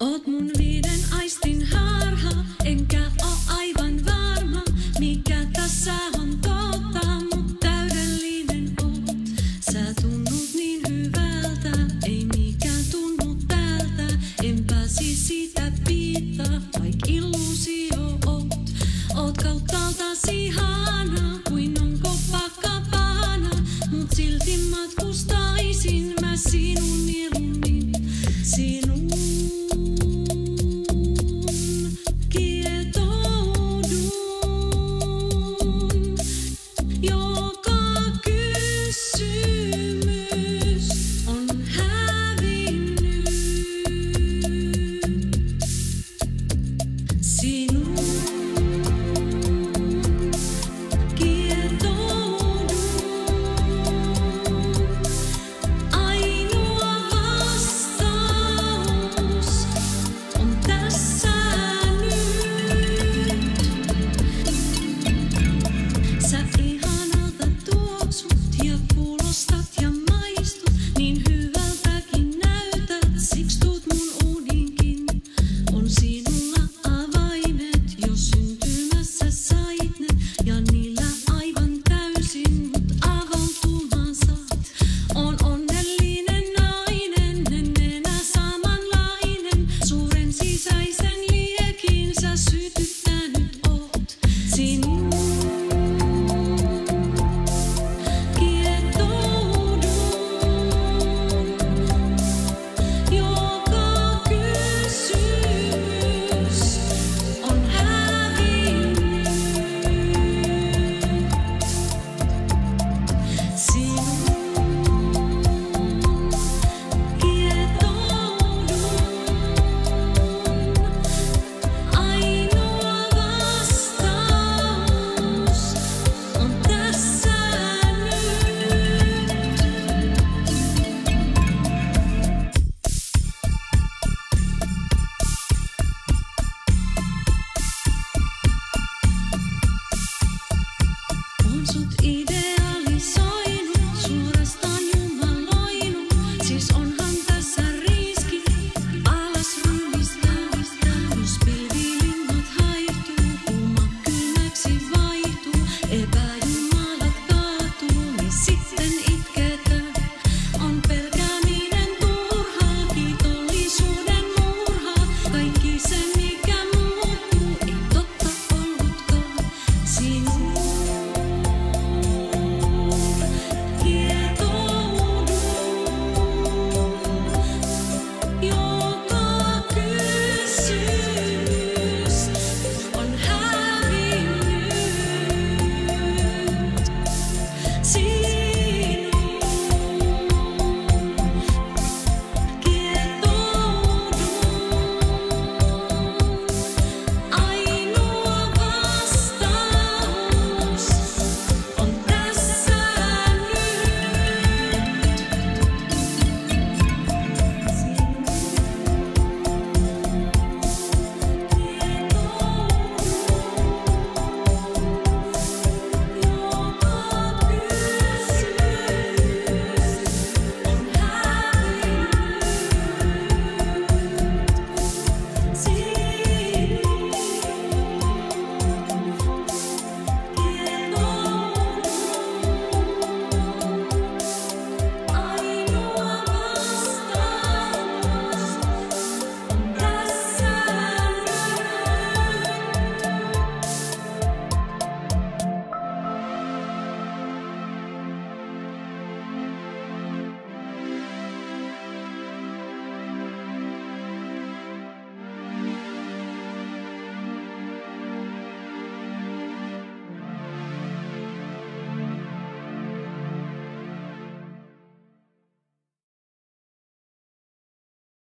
Oot mun viiden aistin harha, enkä oo aivan varma, mikä tässä on totta, mut täydellinen oot. Sä tunnut niin hyvältä, ei mikään tunnu tältä, en pääsi siis sitä piittaa, vaik illuusio oot. Oot kauttaaltasi ihana, kuin onko pakapana, mut silti matkustaisin mä sinun ilman. su